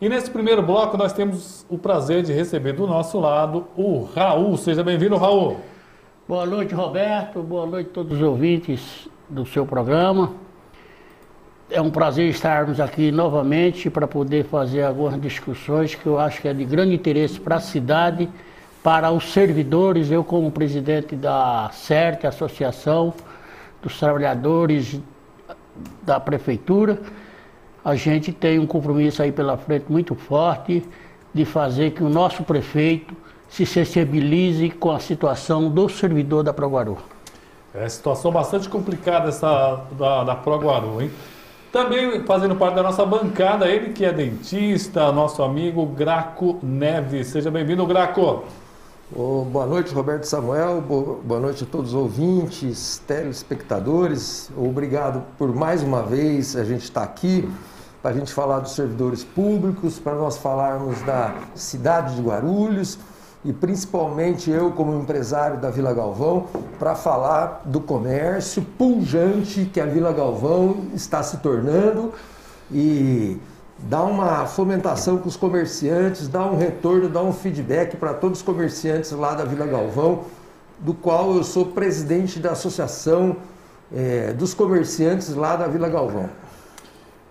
E nesse primeiro bloco nós temos o prazer de receber do nosso lado o Raul. Seja bem-vindo, Raul. Boa noite, Roberto. Boa noite a todos os ouvintes do seu programa. É um prazer estarmos aqui novamente para poder fazer algumas discussões que eu acho que é de grande interesse para a cidade, para os servidores. Eu, como presidente da CERT, Associação dos Trabalhadores da Prefeitura, a gente tem um compromisso aí pela frente muito forte de fazer que o nosso prefeito se sensibilize com a situação do servidor da Proguaru. É situação bastante complicada essa da, da Proguaru, hein? Também fazendo parte da nossa bancada, ele que é dentista, nosso amigo Graco Neves. Seja bem-vindo, Graco. Oh, boa noite, Roberto Samuel. Boa noite a todos os ouvintes, telespectadores. Obrigado por mais uma vez a gente estar aqui para a gente falar dos servidores públicos, para nós falarmos da cidade de Guarulhos e principalmente eu, como empresário da Vila Galvão, para falar do comércio pujante que a Vila Galvão está se tornando e dar uma fomentação com os comerciantes, dar um retorno, dar um feedback para todos os comerciantes lá da Vila Galvão, do qual eu sou presidente da Associação é, dos Comerciantes lá da Vila Galvão.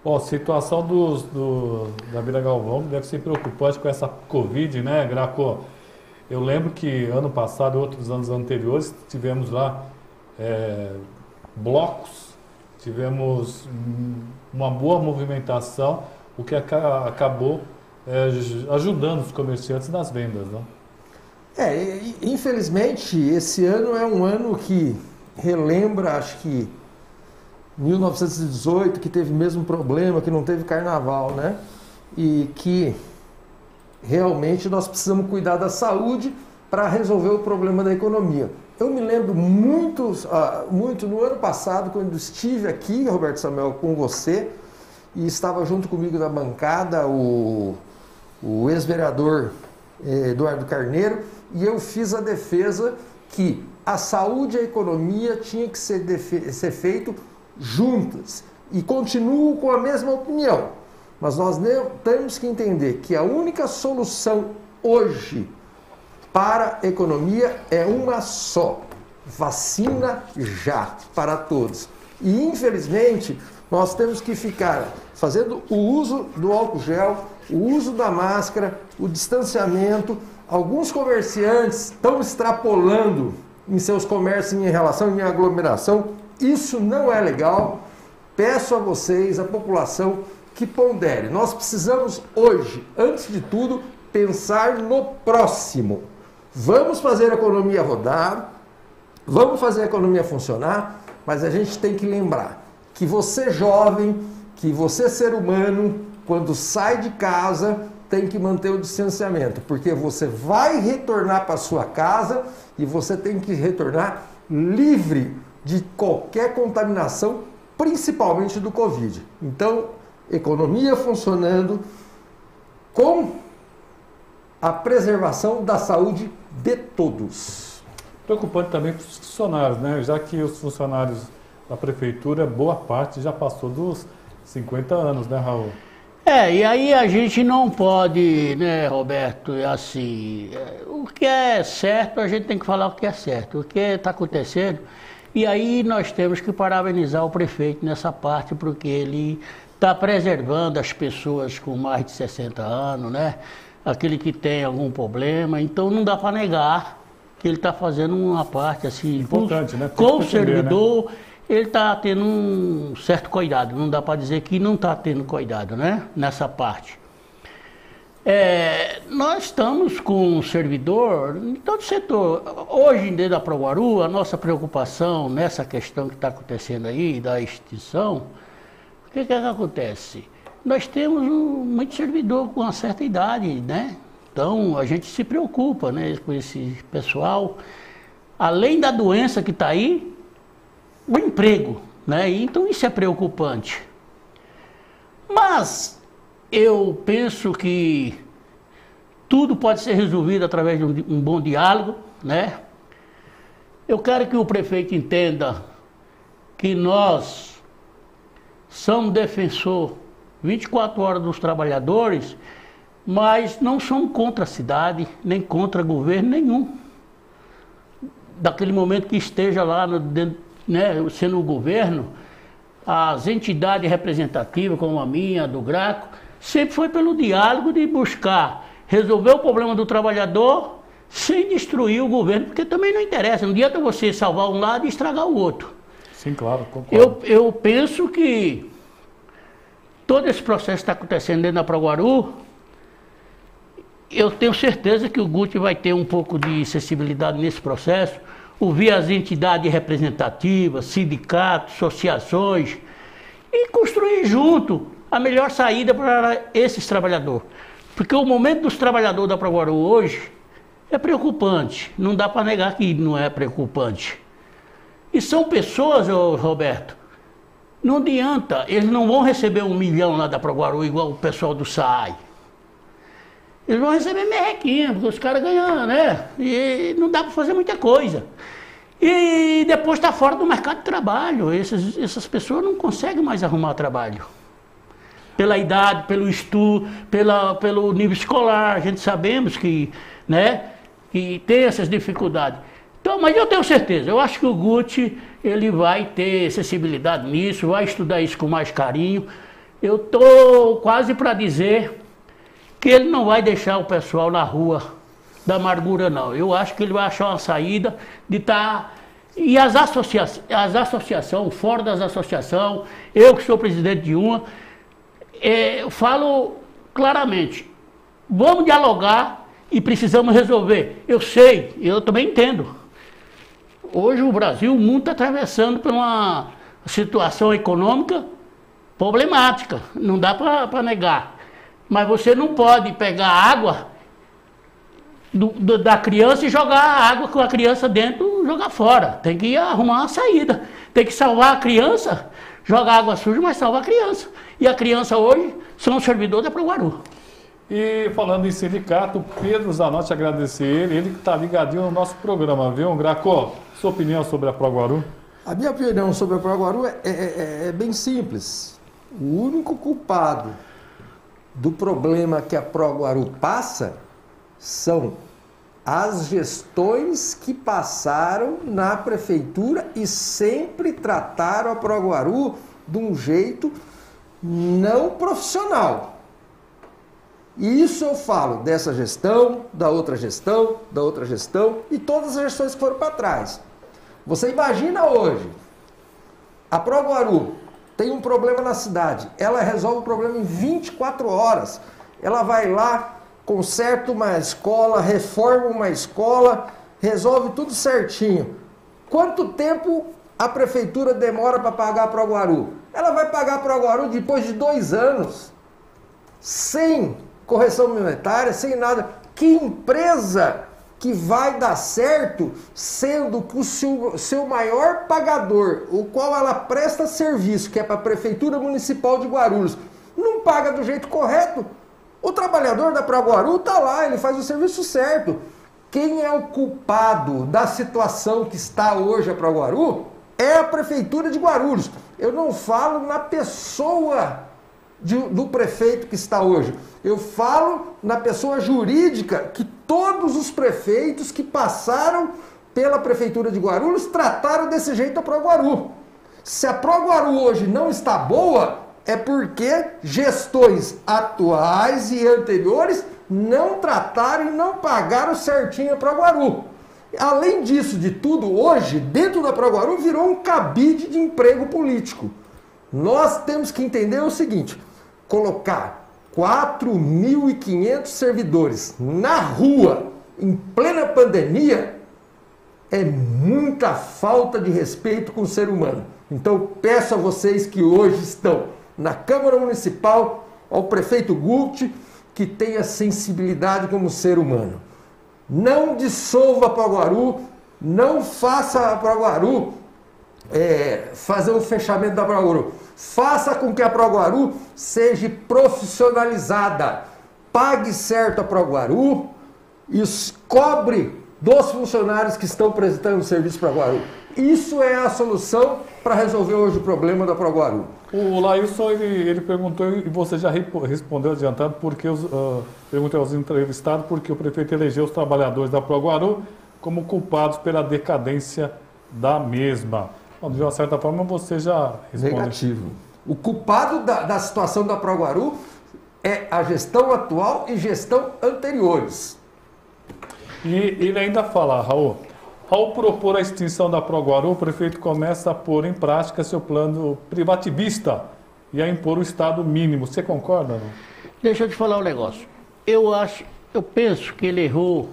Bom, a situação do, da Vila Galvão deve ser preocupante com essa Covid, né, Graco? Eu lembro que ano passado, outros anos anteriores, tivemos lá é, blocos, tivemos uma boa movimentação, o que acabou é, ajudando os comerciantes nas vendas, não? É, infelizmente, esse ano é um ano que relembra, acho que 1918, que teve o mesmo problema, que não teve carnaval, né? E que realmente nós precisamos cuidar da saúde para resolver o problema da economia. Eu me lembro muito, uh, muito no ano passado, quando estive aqui, Roberto Samuel, com você, e estava junto comigo na bancada o, o ex-vereador eh, Eduardo Carneiro, e eu fiz a defesa que a saúde e a economia tinha que ser, ser feito juntas e continuo com a mesma opinião. Mas nós temos que entender que a única solução hoje para a economia é uma só: vacina já para todos. E infelizmente, nós temos que ficar fazendo o uso do álcool gel, o uso da máscara, o distanciamento. Alguns comerciantes estão extrapolando em seus comércios em relação em aglomeração isso não é legal. Peço a vocês, a população, que pondere. Nós precisamos hoje, antes de tudo, pensar no próximo. Vamos fazer a economia rodar, vamos fazer a economia funcionar, mas a gente tem que lembrar que você jovem, que você ser humano, quando sai de casa, tem que manter o distanciamento, porque você vai retornar para sua casa e você tem que retornar livre de qualquer contaminação, principalmente do Covid. Então, economia funcionando com a preservação da saúde de todos. Preocupante também para os funcionários, né? Já que os funcionários da prefeitura, boa parte já passou dos 50 anos, né, Raul? É, e aí a gente não pode, né, Roberto, assim, é, o que é certo, a gente tem que falar o que é certo. O que está acontecendo e aí nós temos que parabenizar o prefeito nessa parte, porque ele está preservando as pessoas com mais de 60 anos, né? Aquele que tem algum problema. Então não dá para negar que ele está fazendo uma parte assim. Importante, com, né? Com o servidor, né? ele está tendo um certo cuidado. Não dá para dizer que não está tendo cuidado, né? Nessa parte. É, nós estamos com um servidor em todo setor. Hoje, dentro da Proguaru, a nossa preocupação nessa questão que está acontecendo aí, da extinção, o que, que, é que acontece? Nós temos um, muito servidor com uma certa idade, né? Então, a gente se preocupa né, com esse pessoal. Além da doença que está aí, o emprego, né? Então, isso é preocupante. Mas eu penso que tudo pode ser resolvido através de um, bom diálogo, né? Eu quero que o prefeito entenda que nós somos defensor 24 horas dos trabalhadores, mas não são contra a cidade, nem contra governo nenhum. Daquele momento que esteja lá no, né, sendo o governo, as entidades representativas, como a minha, a do Graco, sempre foi pelo diálogo de buscar resolver o problema do trabalhador sem destruir o governo, porque também não interessa. Não adianta você salvar um lado e estragar o outro. Sim, claro, concordo. Eu, eu penso que todo esse processo que está acontecendo dentro da Proguaru, eu tenho certeza que o Guti vai ter um pouco de sensibilidade nesse processo, ouvir as entidades representativas, sindicatos, associações e construir junto a melhor saída para esses trabalhadores. Porque o momento dos trabalhadores da Proguaru hoje é preocupante. Não dá para negar que não é preocupante. E são pessoas, Roberto, não adianta, eles não vão receber um milhão lá da Proguaru igual o pessoal do SAI. Eles vão receber merrequinha, porque os caras ganham, né? E não dá para fazer muita coisa. E depois está fora do mercado de trabalho. Essas, essas pessoas não conseguem mais arrumar trabalho. Pela idade, pelo estudo, pela, pelo nível escolar, a gente sabemos que, né, que tem essas dificuldades. Então, mas eu tenho certeza, eu acho que o Gucci ele vai ter sensibilidade nisso, vai estudar isso com mais carinho. Eu estou quase para dizer que ele não vai deixar o pessoal na rua da amargura, não. Eu acho que ele vai achar uma saída de estar. Tá... E as, associa... as associações, fora das associações, eu que sou presidente de uma, é, eu falo claramente: vamos dialogar e precisamos resolver. Eu sei, eu também entendo. Hoje o Brasil, o mundo está atravessando por uma situação econômica problemática, não dá para negar. Mas você não pode pegar água do, do, da criança e jogar a água com a criança dentro jogar fora. Tem que arrumar uma saída. Tem que salvar a criança, jogar água suja, mas salvar a criança. E a criança hoje são os servidores da Proguaru. E falando em sindicato, Pedro Zanotti agradecer ele, ele que está ligadinho no nosso programa, viu, Graco? Sua opinião sobre a Proguaru? A minha opinião sobre a Proguaru é, é, é, é bem simples. O único culpado do problema que a Proguaru passa são as gestões que passaram na prefeitura e sempre trataram a Proguaru de um jeito não profissional. E isso eu falo dessa gestão, da outra gestão, da outra gestão e todas as gestões que foram para trás. Você imagina hoje, a Proguaru tem um problema na cidade, ela resolve o problema em 24 horas. Ela vai lá, conserta uma escola, reforma uma escola, resolve tudo certinho. Quanto tempo a prefeitura demora para pagar a Proguaru? Ela vai pagar a Proguaru depois de dois anos, sem correção monetária, sem nada. Que empresa que vai dar certo, sendo que o seu, seu maior pagador, o qual ela presta serviço, que é para a Prefeitura Municipal de Guarulhos, não paga do jeito correto, o trabalhador da Praguaru está lá, ele faz o serviço certo. Quem é o culpado da situação que está hoje a Praguaru é a Prefeitura de Guarulhos. Eu não falo na pessoa de, do prefeito que está hoje. Eu falo na pessoa jurídica que todos os prefeitos que passaram pela Prefeitura de Guarulhos trataram desse jeito a Proguaru. Se a Proguaru hoje não está boa, é porque gestões atuais e anteriores não trataram e não pagaram certinho a Proguaru. Além disso, de tudo, hoje, dentro da Proguaru, virou um cabide de emprego político. Nós temos que entender o seguinte: colocar 4.500 servidores na rua em plena pandemia é muita falta de respeito com o ser humano. Então peço a vocês que hoje estão na Câmara Municipal, ao prefeito Gult, que tenha sensibilidade como ser humano. Não dissolva Paguaru, não faça a Paguaru é, fazer o fechamento da Proguaru. Faça com que a Proguaru seja profissionalizada. Pague certo a Proguaru e cobre dos funcionários que estão prestando serviço para Guaru. Isso é a solução para resolver hoje o problema da Proguaru. O Lailson, ele, ele perguntou, e você já respondeu adiantado, porque os, uh, perguntei aos entrevistados porque o prefeito elegeu os trabalhadores da Proguaru como culpados pela decadência da mesma. Bom, de uma certa forma, você já respondeu. Negativo. O culpado da, da situação da Proguaru é a gestão atual e gestão anteriores. E ele ainda fala, Raul, ao propor a extinção da Proguaru, o prefeito começa a pôr em prática seu plano privativista e a impor o Estado mínimo. Você concorda? Não? Deixa eu te falar um negócio. Eu acho, eu penso que ele errou.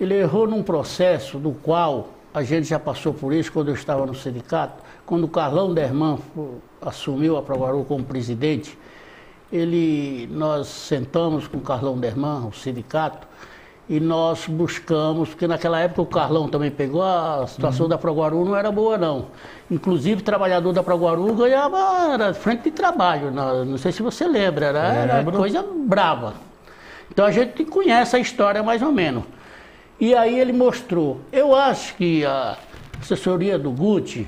Ele errou num processo do qual a gente já passou por isso quando eu estava no sindicato, quando o Carlão Derman assumiu a Proguaru como presidente. Ele, nós sentamos com o Carlão Derman, o sindicato, e nós buscamos, porque naquela época o Carlão também pegou, a situação uhum. da Proguaru não era boa não. Inclusive, o trabalhador da Proguaru ganhava era frente de trabalho, não, não sei se você lembra, era, era coisa brava. Então a gente conhece a história mais ou menos. E aí ele mostrou. Eu acho que a assessoria do Gucci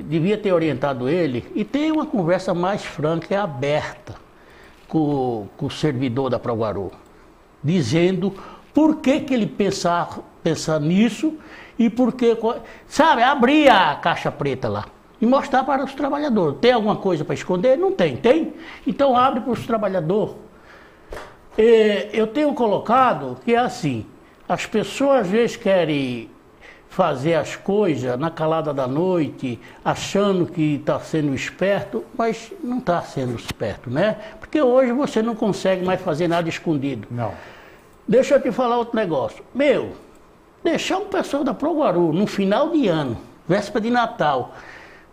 devia ter orientado ele e ter uma conversa mais franca e aberta com, com o servidor da Proguaru dizendo por que, que ele pensar, pensar nisso e por que. Sabe, abrir a caixa preta lá e mostrar para os trabalhadores. Tem alguma coisa para esconder? Não tem. Tem? Então abre para os trabalhadores. É, eu tenho colocado que é assim, as pessoas às vezes querem fazer as coisas na calada da noite, achando que está sendo esperto, mas não está sendo esperto, né? Porque hoje você não consegue mais fazer nada escondido. Não. Deixa eu te falar outro negócio. Meu, deixar um pessoal da Proguaru no final de ano, véspera de Natal,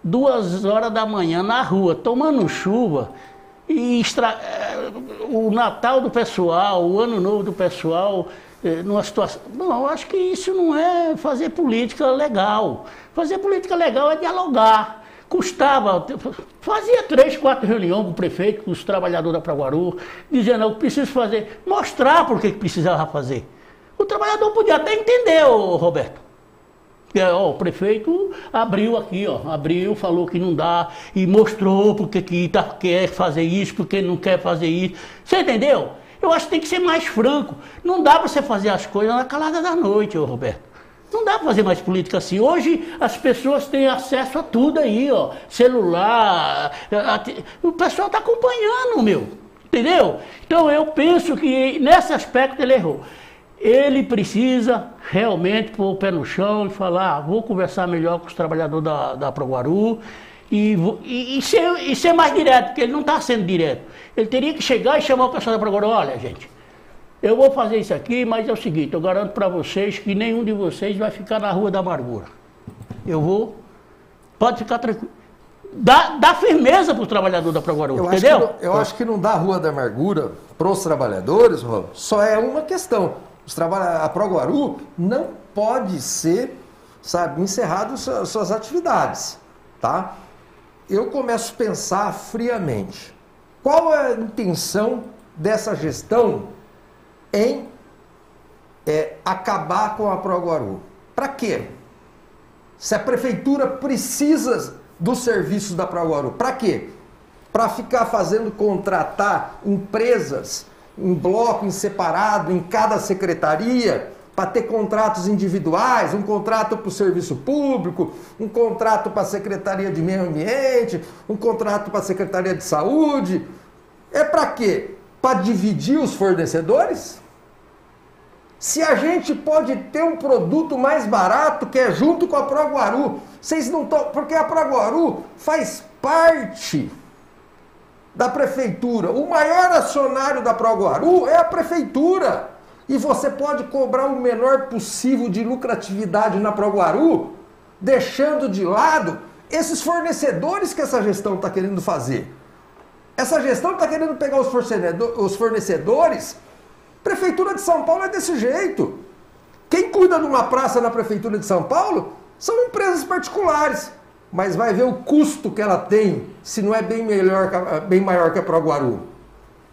duas horas da manhã na rua, tomando chuva, e extra... Eh, o Natal do pessoal, o Ano Novo do pessoal, eh, numa situação. Não, eu acho que isso não é fazer política legal. Fazer política legal é dialogar. Custava, fazia três, quatro reuniões com o prefeito, com os trabalhadores da Praguaru, dizendo o que preciso fazer, mostrar por que precisava fazer. O trabalhador podia até entender, ô, Roberto. Ó, o prefeito abriu aqui, ó, abriu, falou que não dá e mostrou porque que tá, quer fazer isso, porque não quer fazer isso. Você entendeu? Eu acho que tem que ser mais franco. Não dá para você fazer as coisas na calada da noite, ô Roberto. Não dá para fazer mais política assim. Hoje as pessoas têm acesso a tudo aí, ó. Celular. O pessoal está acompanhando, meu. Entendeu? Então eu penso que nesse aspecto ele errou. Ele precisa realmente pôr o pé no chão e falar, ah, vou conversar melhor com os trabalhadores da, da Proguaru e, e, e, ser, e ser mais direto, porque ele não está sendo direto. Ele teria que chegar e chamar o pessoal da Proguaru, olha gente, eu vou fazer isso aqui, mas é o seguinte, eu garanto para vocês que nenhum de vocês vai ficar na Rua da Amargura. Eu vou, pode ficar tranquilo. Dá, dá firmeza para o trabalhador da Proguaru, eu entendeu? Acho não, eu acho que não dá Rua da Amargura para os trabalhadores, Rob, só é uma questão. Os trabalha... A Proguaru não pode ser, sabe, encerrado suas, suas atividades, tá? Eu começo a pensar friamente. Qual é a intenção dessa gestão em é, acabar com a Proguaru. Para quê? Se a prefeitura precisa dos serviços da Proguaru, para quê? Para ficar fazendo contratar empresas em bloco, em separado, em cada secretaria, para ter contratos individuais, um contrato para o serviço público, um contrato para a Secretaria de Meio Ambiente, um contrato para a Secretaria de Saúde. É para quê? Para dividir os fornecedores? Se a gente pode ter um produto mais barato, que é junto com a Proguaru, vocês não estão. Porque a Proguaru faz parte da prefeitura. O maior acionário da Proguaru é a prefeitura. E você pode cobrar o menor possível de lucratividade na Proguaru, deixando de lado esses fornecedores que essa gestão está querendo fazer. Essa gestão está querendo pegar os fornecedores Prefeitura de São Paulo é desse jeito. Quem cuida de uma praça na Prefeitura de São Paulo são empresas particulares. Mas vai ver o custo que ela tem, se não é bem, melhor, bem maior que a Proguaru.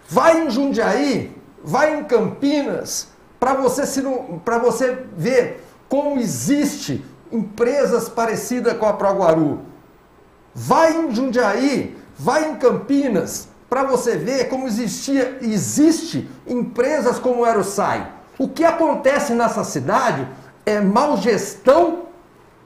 Vai em Jundiaí, vai em Campinas, para você, se você ver como existe empresas parecidas com a Proguaru. Vai em Jundiaí, vai em Campinas, para você ver como existia, existe empresas como era o SAI. O que acontece nessa cidade é mal gestão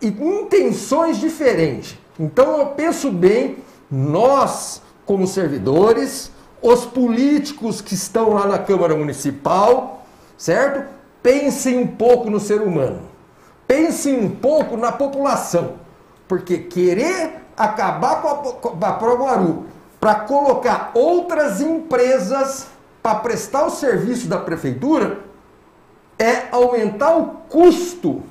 e intenções diferentes. Então eu penso bem, nós como servidores, os políticos que estão lá na Câmara Municipal, certo? Pensem um pouco no ser humano. Pensem um pouco na população. Porque querer acabar com a, a Proguaru para colocar outras empresas para prestar o serviço da prefeitura é aumentar o custo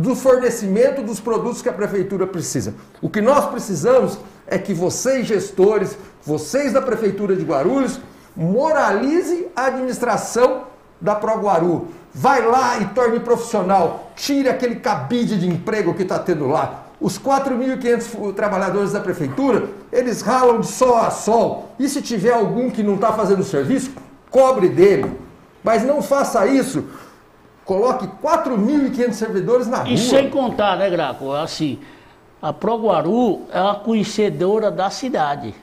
do fornecimento dos produtos que a prefeitura precisa. O que nós precisamos é que vocês, gestores, vocês da prefeitura de Guarulhos, moralizem a administração da ProGuaru. Vai lá e torne profissional. Tire aquele cabide de emprego que está tendo lá. Os 4.500 trabalhadores da prefeitura, eles ralam de sol a sol. E se tiver algum que não está fazendo serviço, cobre dele. Mas não faça isso. Coloque 4.500 servidores na rua. E sem contar, né, Graco? Assim, a Proguaru é uma conhecedora da cidade.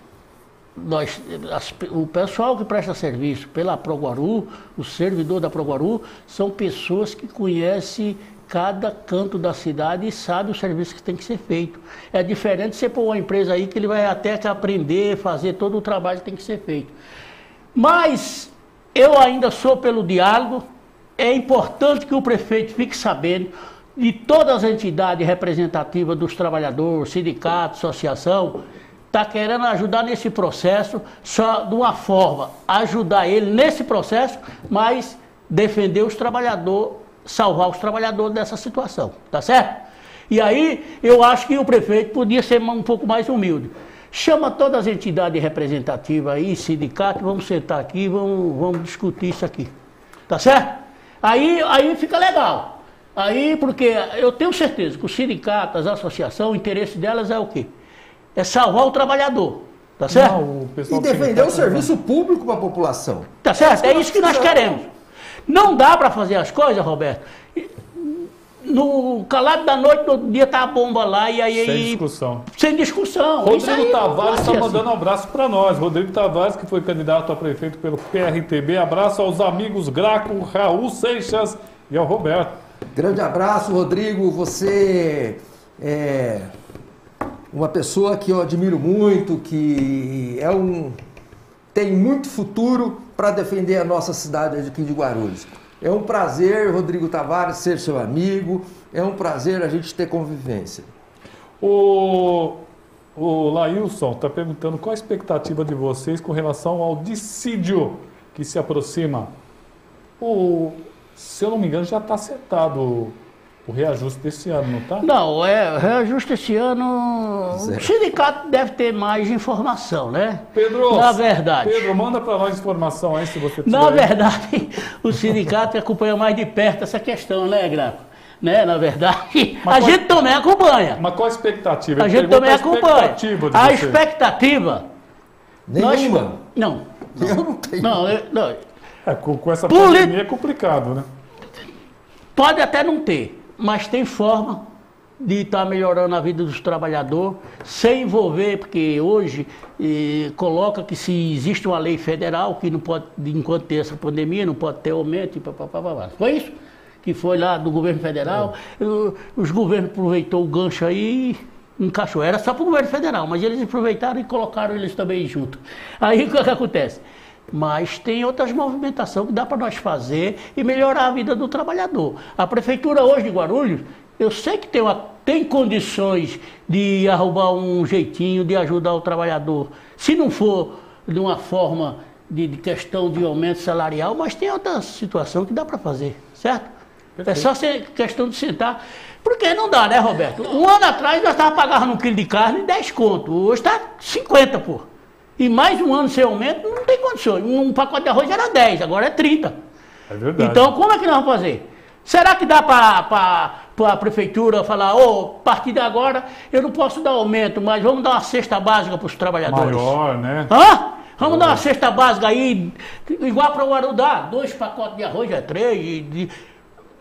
Nós, as, o pessoal que presta serviço pela Proguaru, o servidor da Proguaru, são pessoas que conhecem cada canto da cidade e sabe o serviço que tem que ser feito. É diferente você pôr uma empresa aí que ele vai até que aprender, fazer todo o trabalho que tem que ser feito. Mas eu ainda sou pelo diálogo, é importante que o prefeito fique sabendo de todas as entidades representativas dos trabalhadores, sindicatos, associação, está querendo ajudar nesse processo, só de uma forma, ajudar ele nesse processo, mas defender os trabalhadores salvar os trabalhadores dessa situação, tá certo? E aí eu acho que o prefeito podia ser um pouco mais humilde. Chama todas as entidades representativas aí, sindicato, vamos sentar aqui, vamos, vamos discutir isso aqui. Tá certo? Aí, aí fica legal. Aí, porque eu tenho certeza que os sindicatos, as associações, o interesse delas é o quê? É salvar o trabalhador. Tá certo? Não, e defender o serviço público para a população. Tá certo? É isso que nós queremos. Não dá para fazer as coisas, Roberto. No calado da noite, no dia tá a bomba lá e aí. Sem discussão. Sem discussão. Rodrigo aí, Tavares está mandando um abraço para nós. Rodrigo Tavares, que foi candidato a prefeito pelo PRTB. Abraço aos amigos Graco, Raul Seixas e ao Roberto. Grande abraço, Rodrigo. Você é uma pessoa que eu admiro muito, que é um tem muito futuro para defender a nossa cidade aqui de Guarulhos. É um prazer, Rodrigo Tavares, ser seu amigo. É um prazer a gente ter convivência. O, o Lailson está perguntando qual a expectativa de vocês com relação ao dissídio que se aproxima. O, se eu não me engano, já está acertado o reajuste desse ano, não está? Não, é, o reajuste desse ano. Zero. O sindicato deve ter mais informação, né? Pedro, na verdade. Pedro, manda para nós informação aí se você tiver. Na verdade, o sindicato acompanha mais de perto essa questão, né, Graco? Né, na verdade, mas a qual, gente também acompanha. Mas qual a expectativa? a gente também acompanha. A expectativa, a expectativa Nenhuma. Nós, não. Eu não tenho. Não, eu, não. É, com, com essa pandemia é complicado, né? Pode até não ter mas tem forma de estar tá melhorando a vida dos trabalhadores, sem envolver, porque hoje eh, coloca que se existe uma lei federal que não pode, enquanto ter essa pandemia, não pode ter aumento e papapá. Foi isso? Que foi lá do governo federal. É. Os governos aproveitou o gancho aí e encaixou. Era só para o governo federal, mas eles aproveitaram e colocaram eles também junto. Aí o que, que acontece? Mas tem outras movimentações que dá para nós fazer e melhorar a vida do trabalhador. A prefeitura hoje de Guarulhos, eu sei que tem, uma, tem condições de arrumar um jeitinho de ajudar o trabalhador. Se não for de uma forma de, de questão de aumento salarial, mas tem outra situação que dá para fazer, certo? Perfeito. É só ser questão de sentar. Porque não dá, né, Roberto? Um ano atrás nós estávamos pagando um quilo de carne 10 conto. Hoje está 50, pô. E mais um ano sem aumento, não tem condições. Um pacote de arroz era 10, agora é 30. É verdade. Então, como é que nós vamos fazer? Será que dá para a prefeitura falar, ô, oh, a partir de agora eu não posso dar aumento, mas vamos dar uma cesta básica para os trabalhadores? Maior, né? Hã? Vamos dar uma cesta básica aí, igual para o Guarulhos dá, dois pacotes de arroz é três. De,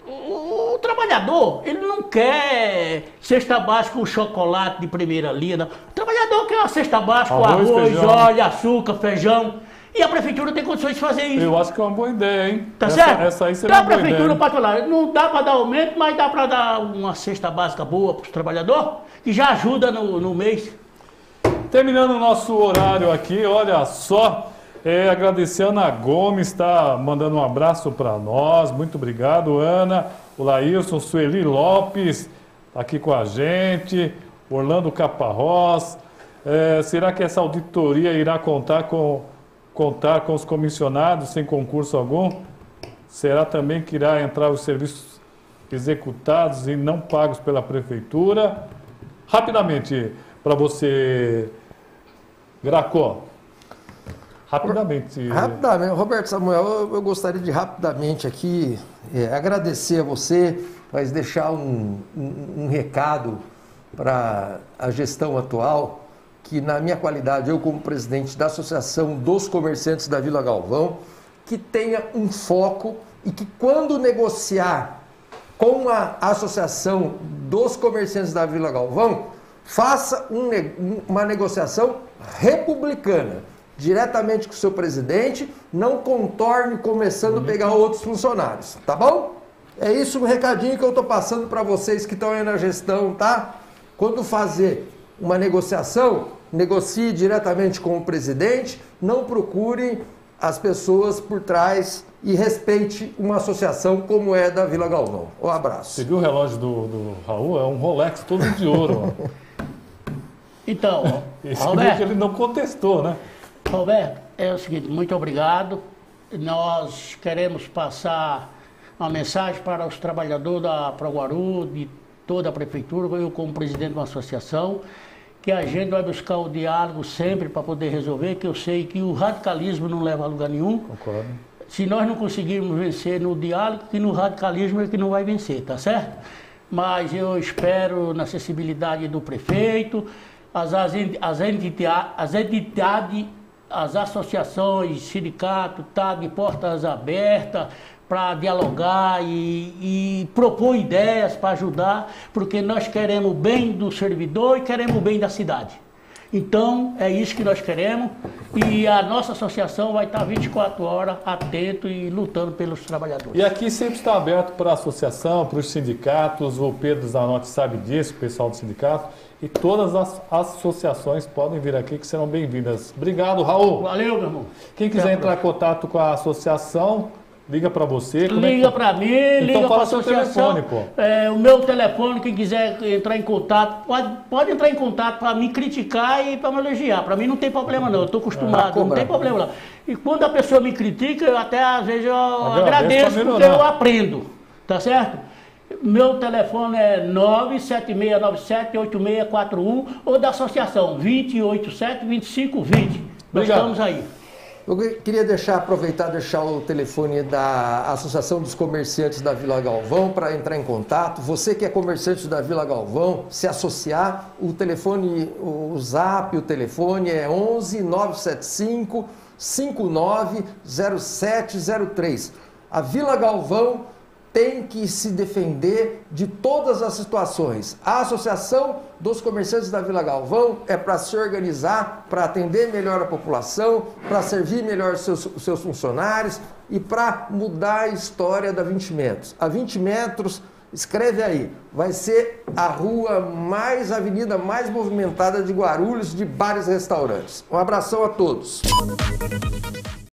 o, o, trabalhador, ele não quer cesta básica com chocolate de primeira linha. O trabalhador quer uma cesta básica com Arroz, arroz, óleo, açúcar, feijão. E a prefeitura tem condições de fazer isso. Eu acho que é uma boa ideia, hein? Tá essa, certo? Essa aí seria então a uma boa prefeitura pode falar, não dá para dar aumento, mas dá para dar uma cesta básica boa para os trabalhadores, que já ajuda no, no mês. Terminando o nosso horário aqui, olha só, é, agradecer a Ana Gomes, está mandando um abraço para nós, muito obrigado, Ana. O Laílson, Sueli Lopes, tá aqui com a gente, Orlando Caparrós. É, será que essa auditoria irá contar com, contar com os comissionados sem concurso algum? Será também que irá entrar os serviços executados e não pagos pela prefeitura? Rapidamente, para você, Gracó. Rapidamente. Rapidamente, Roberto Samuel, eu, gostaria de rapidamente aqui é, agradecer a você, mas deixar um, um- um recado para a gestão atual, que na minha qualidade, eu como presidente da Associação dos Comerciantes da Vila Galvão, que tenha um foco e que quando negociar com a Associação dos Comerciantes da Vila Galvão, faça um- uma negociação republicana, diretamente com o seu presidente, não contorne começando a pegar outros funcionários, tá bom? É isso o recadinho que eu estou passando para vocês que estão aí na gestão, tá? Quando fazer uma negociação, negocie diretamente com o presidente, não procure as pessoas por trás e respeite uma associação como é da Vila Galvão. Um abraço. Você viu o relógio do, do Raul? É um Rolex todo de ouro. ó. Então, E você viu que Roberto, ele não contestou, né? Roberto, é o seguinte, muito obrigado. Nós queremos passar uma mensagem para os trabalhadores da Proguaru, de toda a prefeitura, eu como presidente de uma associação, que a gente vai buscar o diálogo sempre para poder resolver, que eu sei que o radicalismo não leva a lugar nenhum. Concordo. Se nós não conseguirmos vencer no diálogo, que no radicalismo é que não vai vencer, tá certo? Mas eu espero na acessibilidade do prefeito, as, as, as, entidades, as entidades, as associações, sindicato, tá de portas abertas para dialogar e, e propor ideias para ajudar, porque nós queremos o bem do servidor e queremos o bem da cidade. Então, é isso que nós queremos e a nossa associação vai estar 24 horas atento e lutando pelos trabalhadores. E aqui sempre está aberto para a associação, para os sindicatos. O Pedro Zanotti sabe disso, o pessoal do sindicato. E todas as associações podem vir aqui que serão bem-vindas. Obrigado, Raul. Valeu, meu irmão. Quem quiser entrar em contato com a associação, liga para você. Como é que- Liga para mim, liga para a seu associação. telefone, pô. É, o meu telefone, quem quiser entrar em contato, pode, pode entrar em contato para me criticar e para me elogiar. Para mim não tem problema não, eu estou acostumado, Ah, não tem problema não. E quando a pessoa me critica, eu até às vezes eu Agradeço agradeço porque eu aprendo, tá certo? Meu telefone é 976978641 ou da associação 287-2520. Nós Obrigado. estamos aí. Eu queria deixar, aproveitar deixar o telefone da Associação dos Comerciantes da Vila Galvão para entrar em contato. Você que é comerciante da Vila Galvão, se associar, o telefone, o zap, o telefone é 11 975 59 0703. A Vila Galvão tem que se defender de todas as situações. A Associação dos Comerciantes da Vila Galvão é para se organizar, para atender melhor a população, para servir melhor seus, seus funcionários e para mudar a história da 20 metros. A 20 metros, escreve aí, vai ser a rua mais, avenida mais movimentada de Guarulhos, de bares e restaurantes. Um abração a todos.